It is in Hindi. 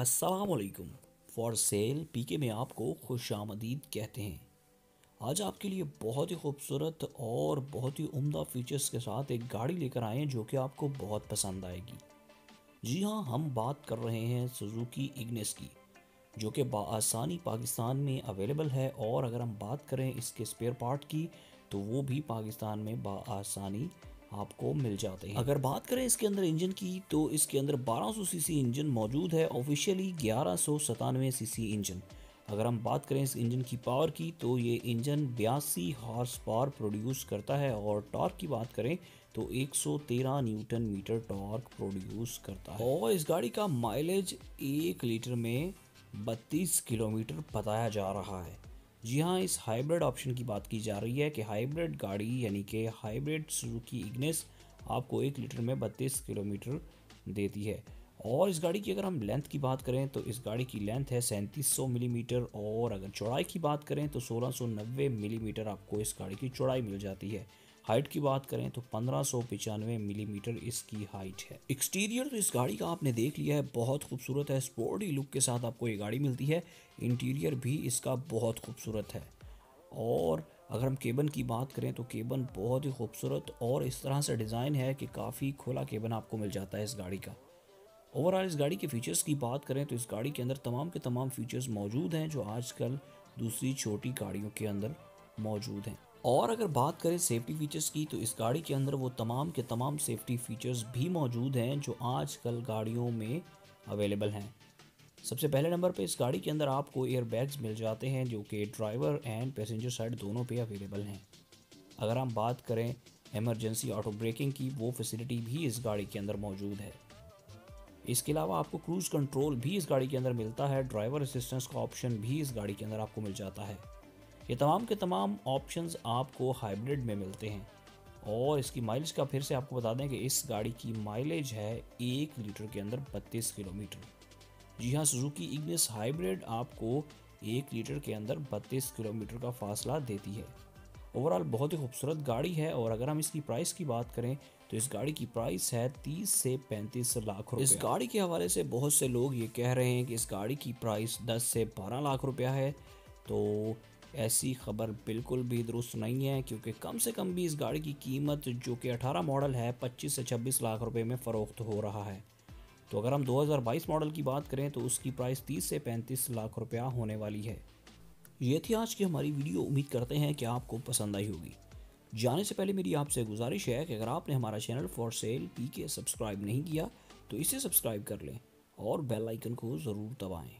असलकुम फॉर सेल पीके में आपको खुश आमदीद कहते हैं। आज आपके लिए बहुत ही खूबसूरत और बहुत ही उम्दा फीचर्स के साथ एक गाड़ी लेकर आए हैं जो कि आपको बहुत पसंद आएगी। जी हाँ हम बात कर रहे हैं सुजुकी इग्निस की, जो कि आसानी पाकिस्तान में अवेलेबल है और अगर हम बात करें इसके स्पेयर पार्ट की तो वो भी पाकिस्तान में आसानी आपको मिल जाते हैं। अगर बात करें इसके अंदर इंजन की तो इसके अंदर 1200 सीसी इंजन मौजूद है, ऑफिशियली ग्यारह सीसी इंजन। अगर हम बात करें इस इंजन की पावर की तो ये इंजन बयासी हॉर्स पावर प्रोड्यूस करता है, और टॉर्क की बात करें तो 113 न्यूटन मीटर टॉर्क प्रोड्यूस करता है। और इस गाड़ी का माइलेज एक लीटर में 32 किलोमीटर बताया जा रहा है। जी हाँ इस हाइब्रिड ऑप्शन की बात की जा रही है कि हाइब्रिड गाड़ी यानी कि हाइब्रिड सुजुकी इग्नेस आपको एक लीटर में बत्तीस किलोमीटर देती है। और इस गाड़ी की अगर हम लेंथ की बात करें तो इस गाड़ी की लेंथ है सैंतीस मिलीमीटर और अगर चौड़ाई की बात करें तो सोलह मिलीमीटर आपको इस गाड़ी की चौड़ाई मिल जाती है। हाइट की बात करें तो पंद्रह सौ पचानवे मिलीमीटर इसकी हाइट है। एक्सटीरियर तो इस गाड़ी का आपने देख लिया है, बहुत खूबसूरत है स्पोर्टी लुक के साथ आपको ये गाड़ी मिलती है। इंटीरियर भी इसका बहुत खूबसूरत है। और अगर हम केबन की बात करें तो केबन बहुत ही खूबसूरत और इस तरह से डिज़ाइन है कि काफ़ी खुला केबन आपको मिल जाता है इस गाड़ी का। ओवरऑल इस गाड़ी के फीचर्स की बात करें तो इस गाड़ी के अंदर तमाम के तमाम फीचर्स मौजूद हैं, जो आजकल दूसरी छोटी गाड़ियों के अंदर मौजूद हैं। और अगर बात करें सेफ्टी फीचर्स की तो इस गाड़ी के अंदर वो तमाम के तमाम सेफ्टी फीचर्स भी मौजूद हैं, जो आजकल गाड़ियों में अवेलेबल हैं। सबसे पहले नंबर पे इस गाड़ी के अंदर आपको एयर बैग्स मिल जाते हैं, जो कि ड्राइवर एंड पैसेंजर साइड दोनों पे अवेलेबल हैं। अगर हम बात करें एमरजेंसी ऑटो ब्रेकिंग की, वो फैसिलिटी भी इस गाड़ी के अंदर मौजूद है। इसके अलावा आपको क्रूज़ कंट्रोल भी इस गाड़ी के अंदर मिलता है ड्राइवर असिस्टेंस का ऑप्शन भी इस गाड़ी के अंदर आपको मिल जाता है। ये तमाम के तमाम ऑप्शंस आपको हाइब्रिड में मिलते हैं। और इसकी माइलेज का फिर से आपको बता दें कि इस गाड़ी की माइलेज है एक लीटर के अंदर बत्तीस किलोमीटर। जी हाँ सुजुकी इग्निस हाइब्रिड आपको एक लीटर के अंदर बत्तीस किलोमीटर का फासला देती है। ओवरऑल बहुत ही खूबसूरत गाड़ी है और अगर हम इसकी प्राइस की बात करें तो इस गाड़ी की प्राइस है 30 से 35 लाख रुपए इस गाड़ी के हवाले से बहुत से लोग ये कह रहे हैं कि इस गाड़ी की प्राइस 10 से 12 लाख रुपया है। तो ऐसी खबर बिल्कुल भी दुरुस्त नहीं है, क्योंकि कम से कम भी इस गाड़ी की कीमत, जो कि 18 मॉडल है 25 से 26 लाख रुपए में फ़रोख्त हो रहा है। तो अगर हम 2022 मॉडल की बात करें तो उसकी प्राइस 30 से 35 लाख रुपया होने वाली है। ये थी आज की हमारी वीडियो। उम्मीद करते हैं कि आपको पसंद आई होगी। जाने से पहले मेरी आपसे गुजारिश है कि अगर आपने हमारा channel for sale P K subscribe नहीं किया तो इसे सब्सक्राइब कर लें और बेल आइकन को ज़रूर दबाएँ।